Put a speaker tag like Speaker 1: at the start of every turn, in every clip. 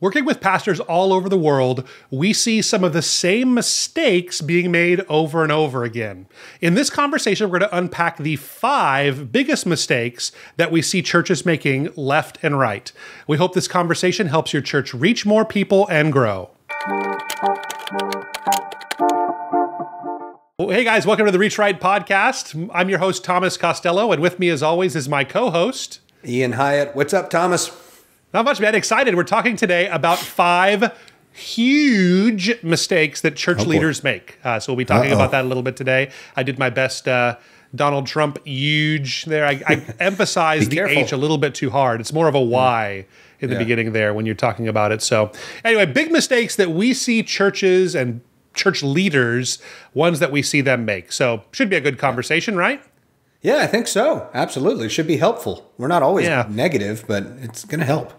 Speaker 1: Working with pastors all over the world, we see some of the same mistakes being made over and over again. In this conversation, we're going to unpack the five biggest mistakes that we see churches making left and right. We hope this conversation helps your church reach more people and grow. Hey guys, welcome to the Reach Right podcast. I'm your host, Thomas Costello, and with me, as always, is my co host,
Speaker 2: Ian Hyatt. What's up, Thomas?
Speaker 1: Not much, man. Excited. We're talking today about five huge mistakes that church
Speaker 2: Oh,
Speaker 1: leaders make. Uh, so we'll be talking
Speaker 2: Uh-oh.
Speaker 1: about that a little bit today. I did my best. Uh, Donald Trump, huge there. I, I emphasized the
Speaker 2: careful.
Speaker 1: H a little bit too hard. It's more of a Y in the
Speaker 2: Yeah.
Speaker 1: beginning there when you're talking about it. So, anyway, big mistakes that we see churches and church leaders, ones that we see them make. So, should be a good conversation, right?
Speaker 2: Yeah, I think so. Absolutely. It should be helpful. We're not always
Speaker 1: Yeah.
Speaker 2: negative, but it's going to help.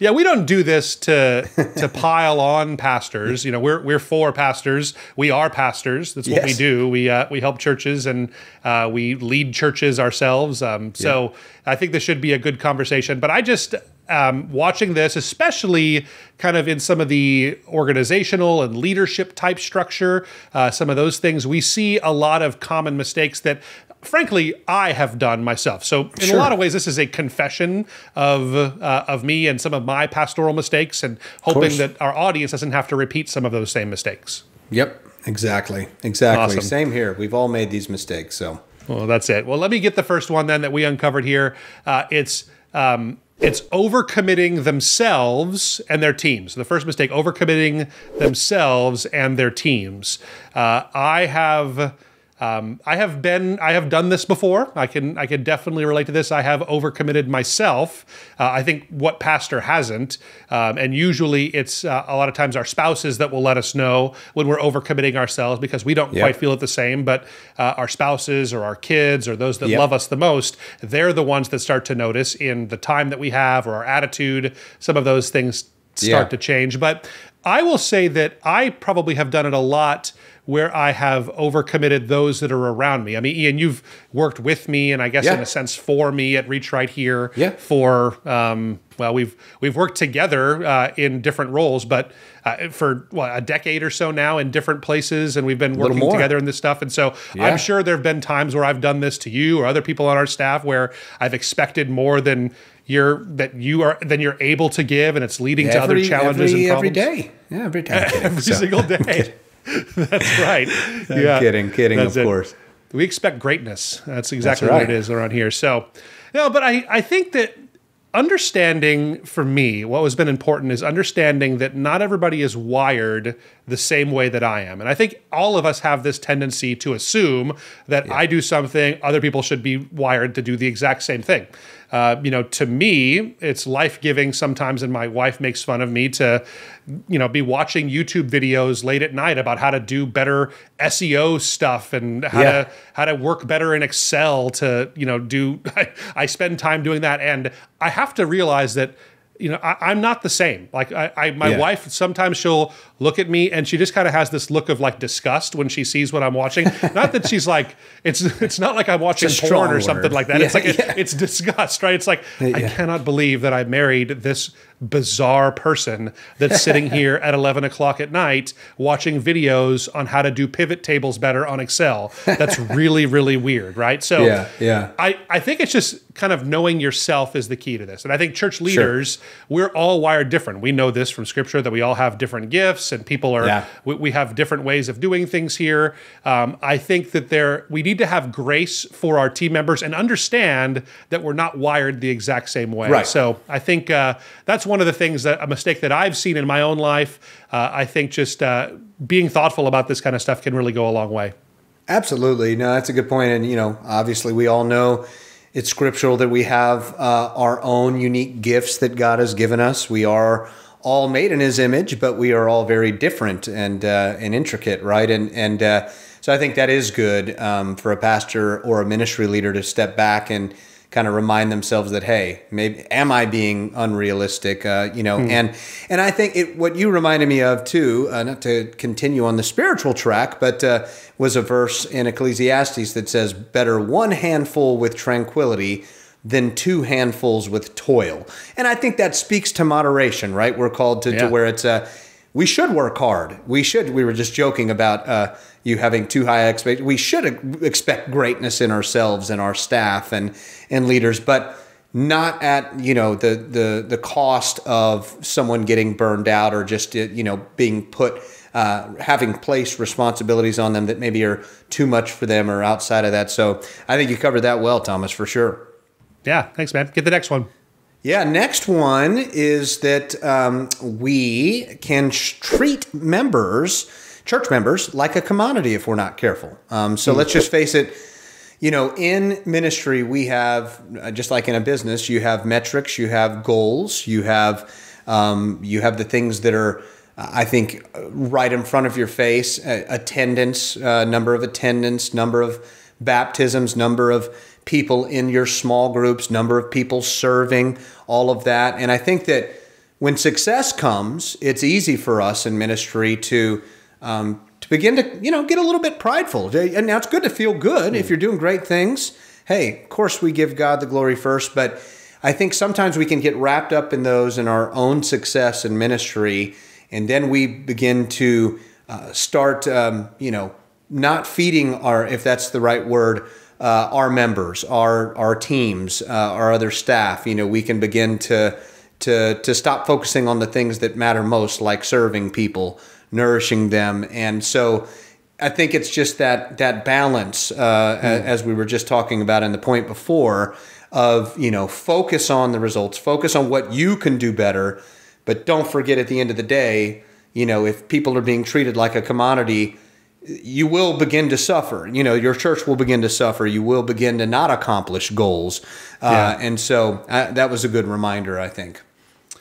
Speaker 1: Yeah, we don't do this to to pile on pastors. You know, we're we're for pastors. We are pastors. That's what we do. We uh, we help churches and uh, we lead churches ourselves. Um, so I think this should be a good conversation. But I just um, watching this, especially kind of in some of the organizational and leadership type structure, uh, some of those things, we see a lot of common mistakes that. Frankly, I have done myself. So, in a lot of ways, this is a confession of uh, of me and some of my pastoral mistakes, and hoping that our audience doesn't have to repeat some of those same mistakes.
Speaker 2: Yep. Exactly. Exactly.
Speaker 1: Awesome.
Speaker 2: Same here. We've all made these mistakes. So,
Speaker 1: Well, that's it. Well, let me get the first one then that we uncovered here. Uh, it's um, it's overcommitting themselves and their teams. The first mistake: overcommitting themselves and their teams. Uh, I have. Um, I have been, I have done this before. I can, I can definitely relate to this. I have overcommitted myself. Uh, I think what pastor hasn't, um, and usually it's uh, a lot of times our spouses that will let us know when we're overcommitting ourselves because we don't
Speaker 2: Yep.
Speaker 1: quite feel it the same. But uh, our spouses or our kids or those that
Speaker 2: Yep.
Speaker 1: love us the most, they're the ones that start to notice in the time that we have or our attitude. Some of those things start
Speaker 2: Yeah.
Speaker 1: to change. But I will say that I probably have done it a lot where I have overcommitted those that are around me. I mean, Ian, you've worked with me and I guess
Speaker 2: Yeah.
Speaker 1: in a sense for me at Reach Right here
Speaker 2: Yeah.
Speaker 1: for um, well, we've we've worked together uh, in different roles, but uh, for what, a decade or so now in different places, and we've been working together in this stuff. And so
Speaker 2: Yeah.
Speaker 1: I'm sure there have been times where I've done this to you or other people on our staff where I've expected more than you're that you are then you're able to give, and it's leading to other challenges
Speaker 2: every,
Speaker 1: and problems.
Speaker 2: day. Yeah, every time.
Speaker 1: every single day. That's right.
Speaker 2: I'm kidding. Kidding,
Speaker 1: That's
Speaker 2: of
Speaker 1: it.
Speaker 2: course.
Speaker 1: We expect greatness. That's exactly
Speaker 2: That's
Speaker 1: what
Speaker 2: right.
Speaker 1: it is around here. So, no, but I, I think that understanding for me, what has been important is understanding that not everybody is wired the same way that I am. And I think all of us have this tendency to assume that I do something, other people should be wired to do the exact same thing. Uh, you know, to me, it's life giving sometimes, and my wife makes fun of me to, you know, be watching YouTube videos late at night about how to do better SEO stuff and how
Speaker 2: Yeah.
Speaker 1: to how to work better in Excel to, you know, do. I, I spend time doing that, and I have to realize that. You know, I, I'm not the same. Like I, I my
Speaker 2: Yeah.
Speaker 1: wife, sometimes she'll look at me and she just kind of has this look of like disgust when she sees what I'm watching. not that she's like, it's it's not like I'm watching porn or something like that. it's like
Speaker 2: yeah.
Speaker 1: it's disgust, right? It's like I cannot believe that I married this bizarre person that's sitting here at 11 o'clock at night watching videos on how to do pivot tables better on Excel. That's really, really weird, right? So
Speaker 2: Yeah, yeah.
Speaker 1: I, I think it's just kind of knowing yourself is the key to this. And I think church leaders, we're all wired different. We know this from scripture that we all have different gifts and people are,
Speaker 2: Yeah.
Speaker 1: we, we have different ways of doing things here. Um, I think that there, we need to have grace for our team members and understand that we're not wired the exact same way.
Speaker 2: Right.
Speaker 1: So I think uh, that's one of the things that a mistake that I've seen in my own life. Uh, I think just uh, being thoughtful about this kind of stuff can really go a long way.
Speaker 2: Absolutely. No, that's a good point. And, you know, obviously we all know it's scriptural that we have uh, our own unique gifts that God has given us. We are all made in his image, but we are all very different and, uh, and intricate, right? And, and, uh, so I think that is good um, for a pastor or a ministry leader to step back and kind of remind themselves that hey maybe am i being unrealistic uh, you know and and i think it what you reminded me of too uh, not to continue on the spiritual track but uh, was a verse in ecclesiastes that says better one handful with tranquility than two handfuls with toil. And I think that speaks to moderation, right? We're called to,
Speaker 1: Yeah.
Speaker 2: to where it's a, we should work hard. We should, we were just joking about uh, you having too high expectations. We should expect greatness in ourselves and our staff and, and leaders, but not at, you know, the, the, the cost of someone getting burned out or just, uh, you know, being put, uh, having placed responsibilities on them that maybe are too much for them or outside of that. So I think you covered that well, Thomas, for sure.
Speaker 1: Yeah, thanks, man. Get the next one.
Speaker 2: Yeah, next one is that um, we can sh- treat members, church members, like a commodity if we're not careful. Um, so let's just face it. You know, in ministry, we have uh, just like in a business, you have metrics, you have goals, you have um, you have the things that are, I think, right in front of your face: uh, attendance, uh, number of attendance, number of baptisms, number of people in your small groups, number of people serving, all of that. And I think that when success comes, it's easy for us in ministry to um, to begin to you know get a little bit prideful. And now it's good to feel good if you're doing great things. Hey, of course we give God the glory first, but I think sometimes we can get wrapped up in those in our own success in ministry, and then we begin to uh, start um, you know not feeding our if that's the right word uh, our members, our our teams, uh, our other staff. You know, we can begin to to to stop focusing on the things that matter most, like serving people, nourishing them, and so. I think it's just that that balance, uh, a- as we were just talking about in the point before, of you know focus on the results, focus on what you can do better, but don't forget at the end of the day, you know, if people are being treated like a commodity, you will begin to suffer. You know, your church will begin to suffer. You will begin to not accomplish goals. Uh, and so uh, that was a good reminder, I think,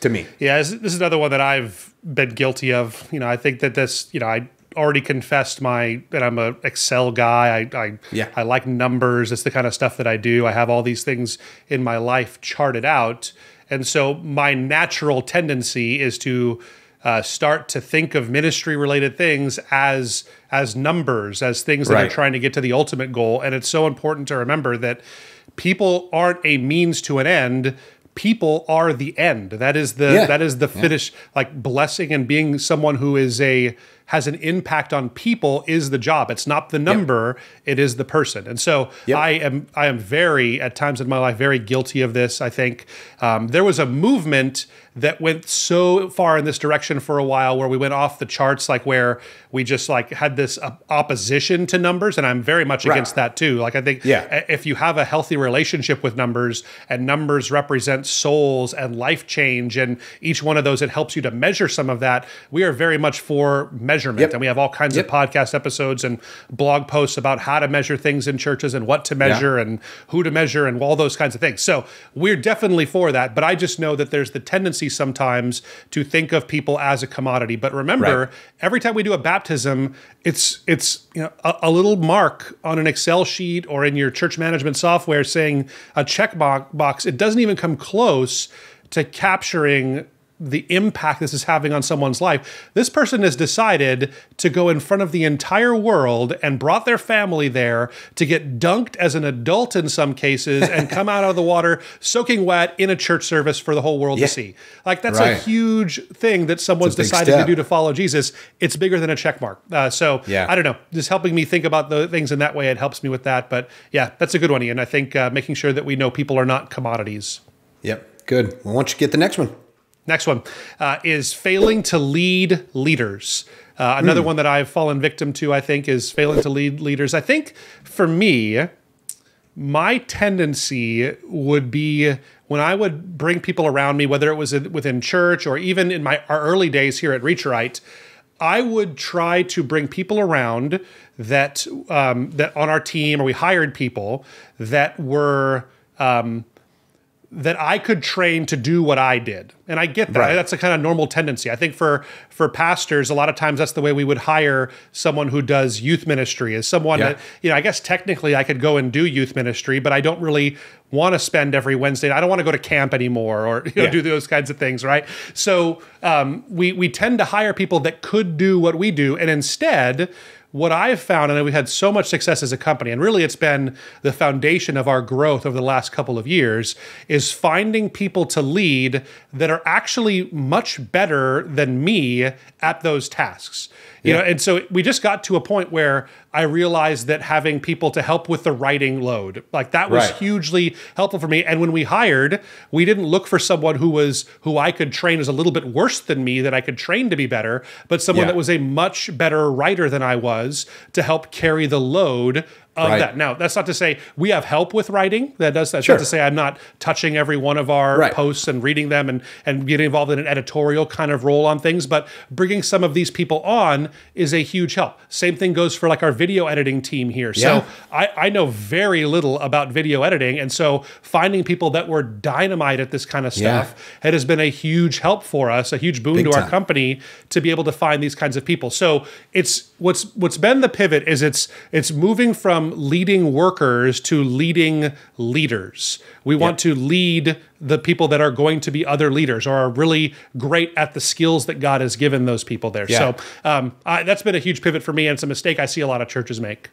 Speaker 2: to me.
Speaker 1: Yeah, this, this is another one that I've been guilty of. You know, I think that this, you know, I already confessed my that I'm a Excel guy. I I,
Speaker 2: Yeah.
Speaker 1: I like numbers. It's the kind of stuff that I do. I have all these things in my life charted out, and so my natural tendency is to uh, start to think of ministry related things as as numbers, as things that are trying to get to the ultimate goal. And it's so important to remember that people aren't a means to an end. People are the end. That is the
Speaker 2: Yeah.
Speaker 1: that is the finish. Like blessing and being someone who is a has an impact on people is the job. It's not the number. It is the person. And so
Speaker 2: Yep.
Speaker 1: I am I am very at times in my life very guilty of this. I think um, there was a movement that went so far in this direction for a while where we went off the charts, like where we just like had this op- opposition to numbers, and I'm very much
Speaker 2: Right.
Speaker 1: against that too. Like I think
Speaker 2: Yeah.
Speaker 1: if you have a healthy relationship with numbers and numbers represent souls and life change and each one of those it helps you to measure some of that we are very much for measurement
Speaker 2: Yep.
Speaker 1: and we have all kinds
Speaker 2: Yep.
Speaker 1: of podcast episodes and blog posts about how to measure things in churches and what to measure and who to measure and all those kinds of things so we're definitely for that but i just know that there's the tendency sometimes to think of people as a commodity but remember
Speaker 2: Right.
Speaker 1: every time we do a baptism, it's it's you know a, a little mark on an Excel sheet or in your church management software saying a check box. It doesn't even come close to capturing the impact this is having on someone's life. This person has decided to go in front of the entire world and brought their family there to get dunked as an adult in some cases and come out of the water soaking wet in a church service for the whole world
Speaker 2: Yeah.
Speaker 1: to see. Like that's a huge thing that someone's decided
Speaker 2: step.
Speaker 1: to do to follow Jesus, it's bigger than a check mark. Uh, so
Speaker 2: Yeah.
Speaker 1: I don't know, just helping me think about the things in that way. It helps me with that. But yeah, that's a good one, Ian. I think uh, making sure that we know people are not commodities.
Speaker 2: Yep. Good. Well, why don't you get the next one?
Speaker 1: Next one uh, is failing to lead leaders. Uh, another one that I've fallen victim to, I think, is failing to lead leaders. I think for me, my tendency would be when I would bring people around me, whether it was within church or even in my early days here at Reach Right, I would try to bring people around that um, that on our team, or we hired people that were um, that I could train to do what I did. And I get that.
Speaker 2: Right.
Speaker 1: That's a kind of normal tendency. I think for for pastors, a lot of times that's the way we would hire someone who does youth ministry. Is someone
Speaker 2: Yeah.
Speaker 1: that you know? I guess technically I could go and do youth ministry, but I don't really want to spend every Wednesday. I don't want to go to camp anymore, or you know,
Speaker 2: Yeah.
Speaker 1: do those kinds of things, right? So um, we we tend to hire people that could do what we do, and instead what I've found, and we've had so much success as a company, and really it's been the foundation of our growth over the last couple of years, is finding people to lead that are actually much better than me at those tasks. You know, and so we just got to a point where I realized that having people to help with the writing load, like that was
Speaker 2: Right.
Speaker 1: hugely helpful for me. And when we hired, we didn't look for someone who was who I could train as a little bit worse than me that I could train to be better, but someone
Speaker 2: Yeah.
Speaker 1: that was a much better writer than I was to help carry the load of
Speaker 2: Right.
Speaker 1: that. Now, that's not to say we have help with writing. That does that's
Speaker 2: Sure.
Speaker 1: not to say I'm not touching every one of our
Speaker 2: Right.
Speaker 1: posts and reading them and and getting involved in an editorial kind of role on things, but bringing some of these people on is a huge help. Same thing goes for like our video editing team here.
Speaker 2: Yeah.
Speaker 1: So I, I know very little about video editing. And so finding people that were dynamite at this kind of stuff it has been a huge help for us, a huge boon
Speaker 2: Big
Speaker 1: to our company to be able to find these kinds of people. So it's what's what's been the pivot is it's it's moving from leading workers to leading leaders. We want to lead the people that are going to be other leaders or are really great at the skills that God has given those people there.
Speaker 2: Yeah.
Speaker 1: So um, I, that's been a huge pivot for me, and it's a mistake I see a lot of churches make.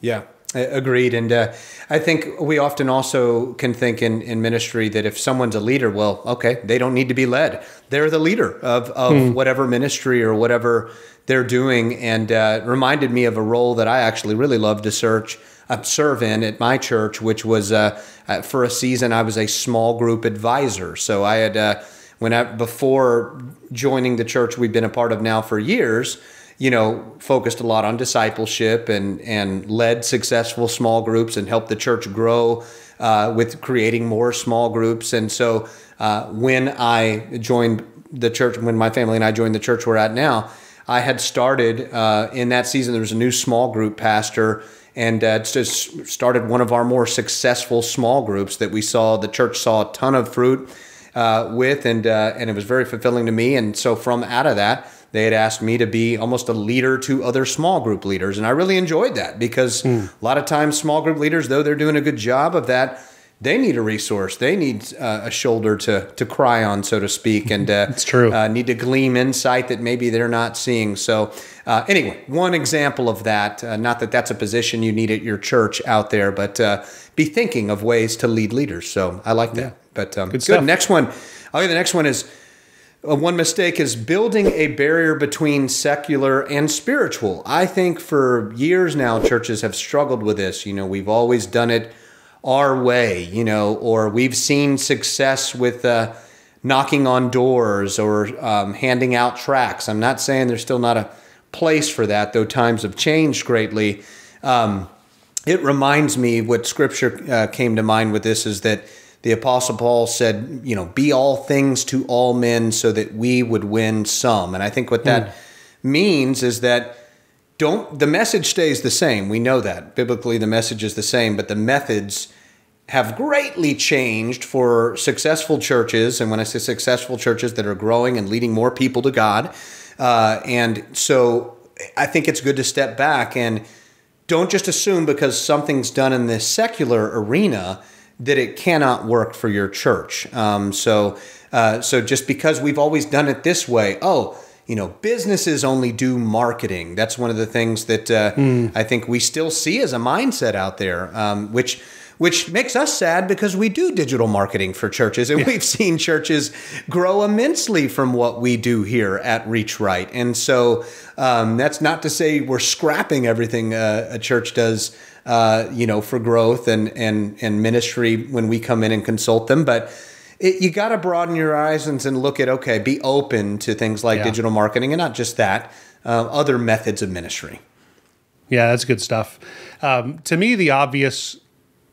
Speaker 2: Yeah, agreed. And uh, I think we often also can think in, in ministry that if someone's a leader, well, okay, they don't need to be led. They're the leader of, of whatever ministry or whatever they're doing. And uh, it reminded me of a role that I actually really loved to search, uh, serve in at my church, which was uh, uh, for a season, I was a small group advisor. So I had, uh, when I, before joining the church we've been a part of now for years, you know, focused a lot on discipleship and and led successful small groups and helped the church grow uh, with creating more small groups. And so uh, when I joined the church, when my family and I joined the church we're at now, I had started uh, in that season. There was a new small group pastor. And uh, just started one of our more successful small groups that we saw. The church saw a ton of fruit uh, with, and uh, and it was very fulfilling to me. And so from out of that, they had asked me to be almost a leader to other small group leaders, and I really enjoyed that because a lot of times small group leaders, though they're doing a good job of that, they need a resource, they need uh, a shoulder to to cry on, so to speak, and uh,
Speaker 1: It's true.
Speaker 2: Uh, need to glean insight that maybe they're not seeing. So. Uh, anyway, one example of that, uh, not that that's a position you need at your church out there, but uh, be thinking of ways to lead leaders. So I like that. But um, good,
Speaker 1: stuff.
Speaker 2: Next one. Okay, the next one is uh, one mistake is building a barrier between secular and spiritual. I think for years now, churches have struggled with this. You know, we've always done it our way, you know, or we've seen success with uh, knocking on doors or um, handing out tracts. I'm not saying there's still not a place for that, though times have changed greatly. Um, it reminds me what scripture uh, came to mind with this is that the apostle paul said you know be all things to all men so that we would win some. And i think what that means is that don't the message stays the same. We know that. Biblically the message is the same but the methods have greatly changed for successful churches. And when i say successful churches that are growing and leading more people to god uh, and so i think it's good to step back and don't just assume because something's done in this secular arena that it cannot work for your church. Um, so, uh, so just because we've always done it this way, oh, you know, businesses only do marketing. That's one of the things that uh, I think we still see as a mindset out there, um, which which makes us sad because we do digital marketing for churches and we've seen churches grow immensely from what we do here at Reach Right. And so um, that's not to say we're scrapping everything uh, a church does, uh, you know, for growth and, and, and ministry when we come in and consult them. But it, you got to broaden your horizons and look at, okay, be open to things like
Speaker 1: Yeah.
Speaker 2: digital marketing and not just that, uh, other methods of ministry.
Speaker 1: Yeah, that's good stuff. Um, to me, the obvious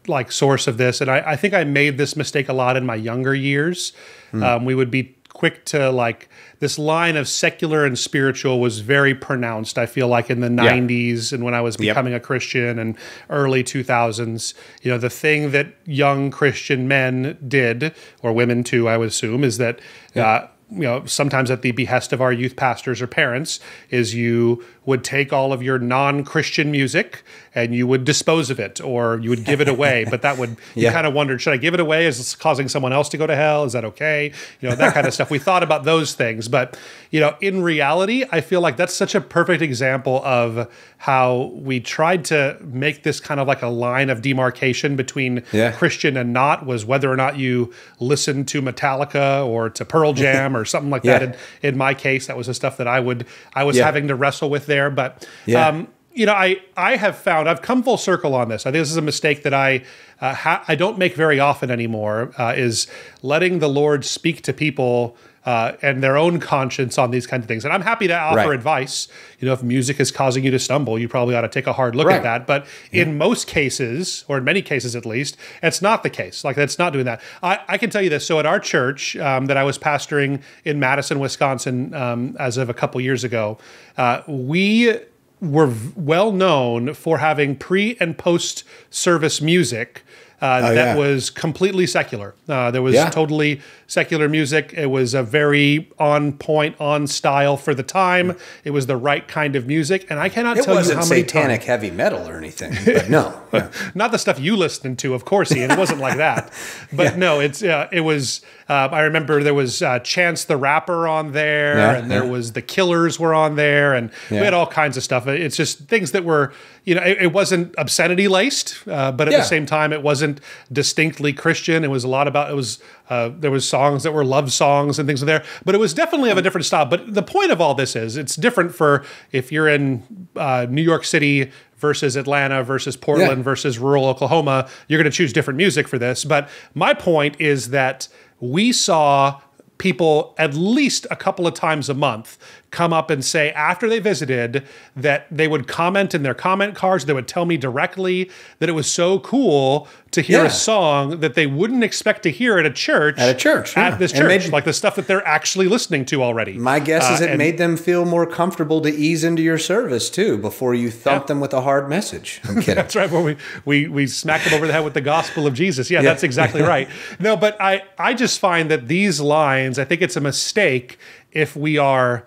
Speaker 1: like source of this, and I, I think I made this mistake a lot in my younger years. Um, we would be quick to like this line of secular and spiritual was very pronounced. I feel like in the '90s and when I was becoming a Christian and early 2000s, you know, the thing that young Christian men did or women too, I would assume, is that. Uh, you know, sometimes at the behest of our youth pastors or parents, is you would take all of your non-Christian music and you would dispose of it or you would give it away. but that would you kind of wondered, should I give it away? Is this causing someone else to go to hell? Is that okay? You know, that kind of stuff. We thought about those things, but you know, in reality, I feel like that's such a perfect example of how we tried to make this kind of like a line of demarcation between
Speaker 2: Yeah.
Speaker 1: Christian and not was whether or not you listened to Metallica or to Pearl Jam or something like that.
Speaker 2: Yeah.
Speaker 1: In, in my case, that was the stuff that I would I was
Speaker 2: Yeah.
Speaker 1: having to wrestle with there. But
Speaker 2: Yeah.
Speaker 1: um, you know, I I have found I've come full circle on this. I think this is a mistake that I uh, ha- I don't make very often anymore. Uh, is letting the Lord speak to people. Uh, and their own conscience on these kinds of things. And I'm happy to offer
Speaker 2: Right.
Speaker 1: advice. You know, if music is causing you to stumble, you probably ought to take a hard look at that. But in most cases, or in many cases at least, it's not the case. Like that's not doing that. I, I can tell you this. So at our church um, that I was pastoring in Madison, Wisconsin, um, as of a couple years ago, uh, we were v- well known for having pre and post service music. Uh, that
Speaker 2: Oh, yeah.
Speaker 1: was completely secular. Uh, there was
Speaker 2: Yeah.
Speaker 1: totally secular music. It was a very on point, on style for the time. It was the right kind of music, and I cannot
Speaker 2: It
Speaker 1: tell you
Speaker 2: wasn't
Speaker 1: how many
Speaker 2: satanic
Speaker 1: times.
Speaker 2: heavy metal or anything, but no. Yeah.
Speaker 1: Not the stuff you listened to, of course, Ian. It wasn't like that. But no, it's uh, it was. Uh, I remember there was uh, Chance the Rapper on there,
Speaker 2: Yeah,
Speaker 1: and there
Speaker 2: yeah.
Speaker 1: was the Killers were on there, and we had all kinds of stuff. It's just things that were, you know, it, it wasn't obscenity laced, uh, but at
Speaker 2: Yeah.
Speaker 1: the same time, it wasn't distinctly Christian. It was a lot about it was uh, there was songs that were love songs and things there, but it was definitely of a different style. But the point of all this is, it's different for if you're in uh, New York City versus Atlanta versus Portland
Speaker 2: Yeah.
Speaker 1: versus rural Oklahoma. You're going to choose different music for this. But my point is that we saw people at least a couple of times a month come up and say after they visited that they would comment in their comment cards they would tell me directly that it was so cool to hear
Speaker 2: Yeah.
Speaker 1: a song that they wouldn't expect to hear at a church
Speaker 2: At a church,
Speaker 1: at
Speaker 2: yeah.
Speaker 1: this church
Speaker 2: maybe-
Speaker 1: like the stuff that they're actually listening to already
Speaker 2: My guess is
Speaker 1: Uh,
Speaker 2: it
Speaker 1: and-
Speaker 2: made them feel more comfortable to ease into your service too before you thump them with a hard message. I'm kidding.
Speaker 1: That's right. When we we we smacked them over the head with the gospel of Jesus. Yeah, that's exactly right. No, but I I just find that these lines. I think it's a mistake if we are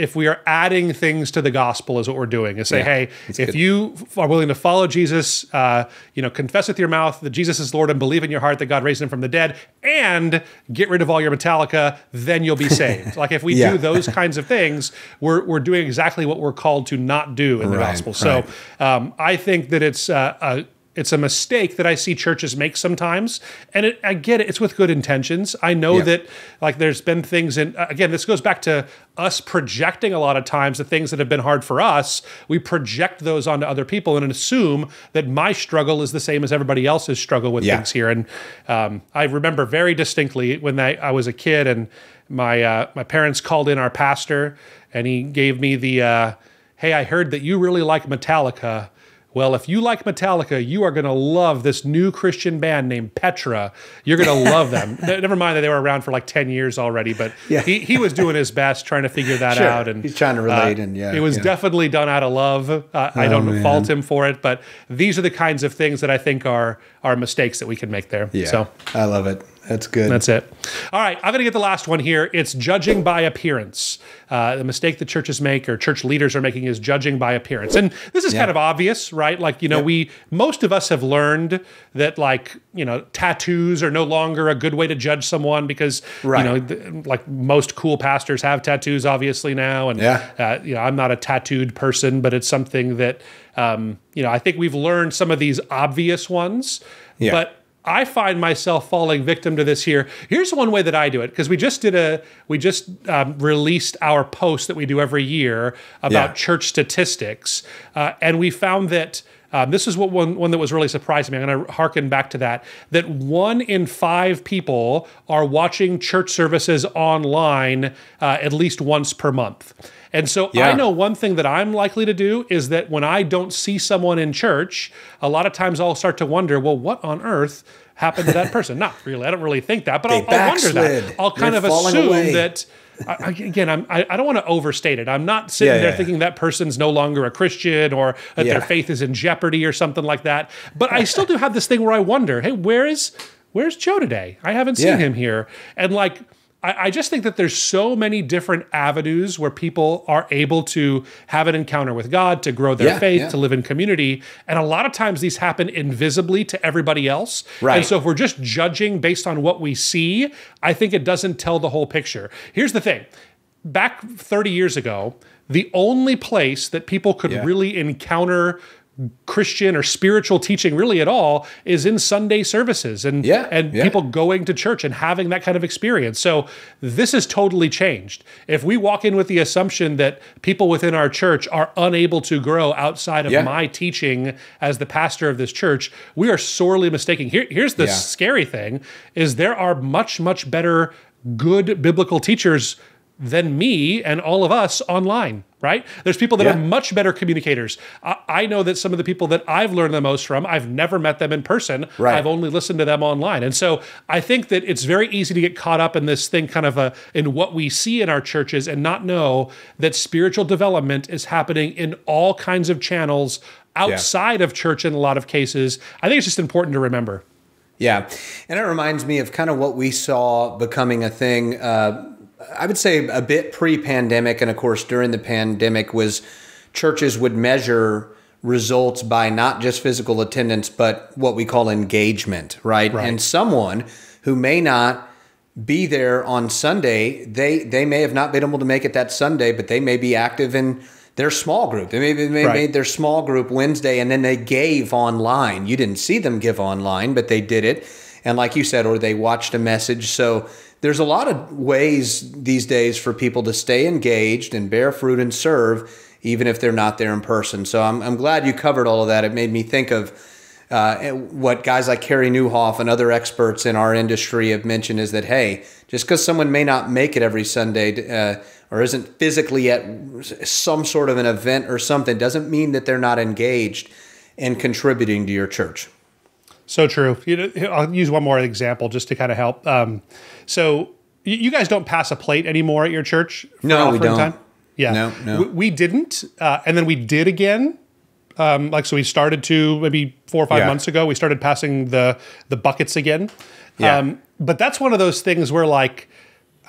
Speaker 1: if we are adding things to the gospel is what we're doing is say
Speaker 2: Yeah,
Speaker 1: hey if
Speaker 2: good.
Speaker 1: you are willing to follow jesus uh, you know confess with your mouth that jesus is lord and believe in your heart that god raised him from the dead and get rid of all your metallica then you'll be saved like if we
Speaker 2: Yeah.
Speaker 1: do those kinds of things we're, we're doing exactly what we're called to not do in the
Speaker 2: Right,
Speaker 1: gospel so
Speaker 2: right.
Speaker 1: um, I think that it's uh, a it's a mistake that I see churches make sometimes, and it, I get it. It's with good intentions. I know
Speaker 2: Yeah.
Speaker 1: that like there's been things, and again, this goes back to us projecting a lot of times the things that have been hard for us. We project those onto other people and assume that my struggle is the same as everybody else's struggle with
Speaker 2: Yeah.
Speaker 1: things here. And um, I remember very distinctly when I, I was a kid, and my uh, my parents called in our pastor, and he gave me the. Uh, hey, I heard that you really like Metallica. Well, if you like Metallica, you are going to love this new Christian band named Petra. You're going to love them. Never mind that they were around for like 10 years already, but
Speaker 2: Yeah.
Speaker 1: he, he was doing his best trying to figure that
Speaker 2: Sure.
Speaker 1: out. And
Speaker 2: He's trying to relate
Speaker 1: uh,
Speaker 2: and, yeah,
Speaker 1: It was
Speaker 2: yeah.
Speaker 1: definitely done out of love. Uh, I don't
Speaker 2: man.
Speaker 1: fault him for it, but these are the kinds of things that I think are, are mistakes that we can make there.
Speaker 2: Yeah,
Speaker 1: So
Speaker 2: I love it. That's good.
Speaker 1: that's it. All right, I'm going to get the last one here. It's judging by appearance. Uh, the mistake that churches make or church leaders are making is judging by appearance. And this is
Speaker 2: Yeah.
Speaker 1: kind of obvious, right? Like, you know, we, most of us have learned that, like, you know, tattoos are no longer a good way to judge someone because,
Speaker 2: Right.
Speaker 1: you know, like most cool pastors have tattoos, obviously, now. And,
Speaker 2: Yeah.
Speaker 1: uh, you know, I'm not a tattooed person, but it's something that, um, you know, I think we've learned some of these obvious ones.
Speaker 2: Yeah.
Speaker 1: But I find myself falling victim to this here. Here's one way that I do it because we just did a we just um, released our post that we do every year about
Speaker 2: Yeah.
Speaker 1: church statistics, uh, and we found that. Um, this is what one, one that was really surprising me. I'm going to harken back to that. That one in five people are watching church services online uh, at least once per month. And so
Speaker 2: Yeah.
Speaker 1: I know one thing that I'm likely to do is that when I don't see someone in church, a lot of times I'll start to wonder, well, what on earth happened to that person? Not really. I don't really think that, but I'll, I'll wonder that. I'll kind
Speaker 2: They're
Speaker 1: of assume
Speaker 2: away.
Speaker 1: that. I, again, I'm, I, I don't want to overstate it. I'm not sitting
Speaker 2: Yeah,
Speaker 1: there
Speaker 2: yeah.
Speaker 1: thinking that person's no longer a Christian or that
Speaker 2: Yeah.
Speaker 1: their faith is in jeopardy or something like that. But I still do have this thing where I wonder, hey, where is where's Joe today? I haven't seen
Speaker 2: Yeah.
Speaker 1: him here. And like I, I just think that there's so many different avenues where people are able to have an encounter with God, to grow their
Speaker 2: Yeah,
Speaker 1: faith,
Speaker 2: yeah.
Speaker 1: to live in community. And a lot of times these happen invisibly to everybody else.
Speaker 2: Right.
Speaker 1: And so if we're just judging based on what we see, I think it doesn't tell the whole picture. Here's the thing back 30 years ago, the only place that people could
Speaker 2: Yeah.
Speaker 1: really encounter Christian or spiritual teaching really at all is in Sunday services and
Speaker 2: Yeah,
Speaker 1: and
Speaker 2: yeah.
Speaker 1: people going to church and having that kind of experience. So this has totally changed. If we walk in with the assumption that people within our church are unable to grow outside of
Speaker 2: Yeah.
Speaker 1: my teaching as the pastor of this church, we are sorely mistaken. Here, here's the scary thing is there are much much better good biblical teachers than me and all of us online, right? There's people that
Speaker 2: Yeah.
Speaker 1: are much better communicators. I, I know that some of the people that I've learned the most from, I've never met them in person.
Speaker 2: Right.
Speaker 1: I've only listened to them online. And so I think that it's very easy to get caught up in this thing kind of a, in what we see in our churches and not know that spiritual development is happening in all kinds of channels outside of church in a lot of cases. I think it's just important to remember.
Speaker 2: Yeah. And it reminds me of kind of what we saw becoming a thing, uh, I would say a bit pre pandemic. And of course, during the pandemic, was churches would measure results by not just physical attendance, but what we call engagement, right?
Speaker 1: Right.
Speaker 2: And someone who may not be there on Sunday, they they may have not been able to make it that Sunday, but they may be active in their small group. They may they
Speaker 1: Right.
Speaker 2: made their small group Wednesday, and then they gave online. You didn't see them give online, but they did it, and like you said, or they watched a message. So there's a lot of ways these days for people to stay engaged and bear fruit and serve, even if they're not there in person. So I'm I'm glad you covered all of that. It made me think of uh, what guys like Carey Nieuwhof and other experts in our industry have mentioned is that hey, just because someone may not make it every Sunday uh, or isn't physically at some sort of an event or something doesn't mean that they're not engaged and contributing to your church.
Speaker 1: So true. You know, I'll use one more example just to kind of help. Um, so you guys don't pass a plate anymore at your church? For
Speaker 2: No, we don't.
Speaker 1: Yeah,
Speaker 2: No, no.
Speaker 1: We, we didn't, uh, and then we did again. Um, like so, we started to maybe four or five
Speaker 2: Yeah.
Speaker 1: months ago. We started passing the the buckets again.
Speaker 2: Yeah.
Speaker 1: Um, but that's one of those things where like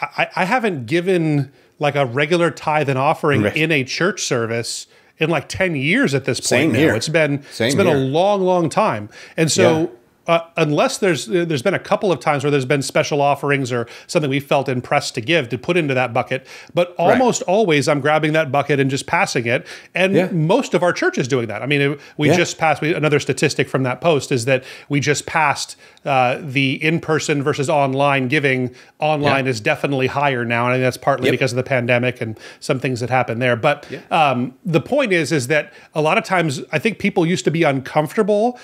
Speaker 1: I, I haven't given like a regular tithe and offering
Speaker 2: Right.
Speaker 1: in a church service in like 10 years at this point
Speaker 2: Same
Speaker 1: now.
Speaker 2: here.
Speaker 1: It's been
Speaker 2: Same
Speaker 1: it's been a long, long time. And so uh, unless there's there's been a couple of times where there's been special offerings or something we felt impressed to give to put into that bucket, but almost always I'm grabbing that bucket and just passing it. And
Speaker 2: Yeah.
Speaker 1: most of our church is doing that. I mean, we
Speaker 2: Yeah.
Speaker 1: just passed. We, another statistic from that post is that we just passed uh, the in-person versus online giving. Online
Speaker 2: Yeah.
Speaker 1: is definitely higher now, and I think that's partly
Speaker 2: Yep.
Speaker 1: because of the pandemic and some things that happened there. But um, the point is, is that a lot of times I think people used to be uncomfortable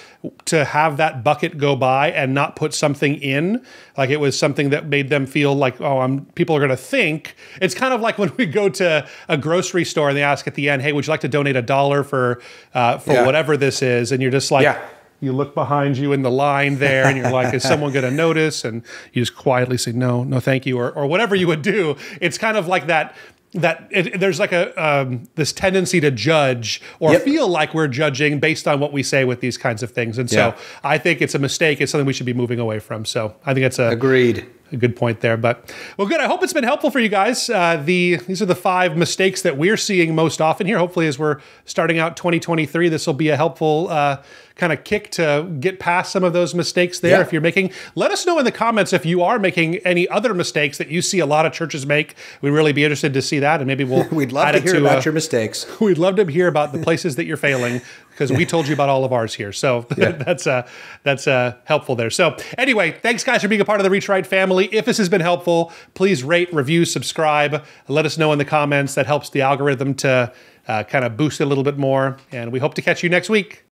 Speaker 1: to have that bucket go by and not put something in, like it was something that made them feel like, oh, I'm. People are going to think it's kind of like when we go to a grocery store and they ask at the end, hey, would you like to donate a dollar for uh, for
Speaker 2: Yeah.
Speaker 1: whatever this is, and you're just like.
Speaker 2: Yeah.
Speaker 1: You look behind you in the line there, and you're like, "Is someone going to notice?" And you just quietly say, "No, no, thank you," or or whatever you would do. It's kind of like that. That it, there's like a um, this tendency to judge or
Speaker 2: Yep.
Speaker 1: feel like we're judging based on what we say with these kinds of things, and so
Speaker 2: Yeah.
Speaker 1: I think it's a mistake. It's something we should be moving away from. So I think it's a
Speaker 2: Agreed.
Speaker 1: A good point there. But well, good. I hope it's been helpful for you guys. Uh, the these are the five mistakes that we're seeing most often here. Hopefully, as we're starting out 2023, this will be a helpful uh, kind of kick to get past some of those mistakes there.
Speaker 2: Yeah.
Speaker 1: If you're making, let us know in the comments if you are making any other mistakes that you see a lot of churches make. We'd really be interested to see that, and maybe we'll
Speaker 2: We'd love to hear
Speaker 1: to,
Speaker 2: about
Speaker 1: uh,
Speaker 2: your mistakes.
Speaker 1: We'd love to hear about the places that you're failing because we told you about all of ours here. So that's uh, that's uh, helpful there. So anyway, thanks guys for being a part of the Reach Right family. If this has been helpful, please rate, review, subscribe. Let us know in the comments. That helps the algorithm to uh, kind of boost it a little bit more. And we hope to catch you next week.